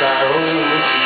sorrows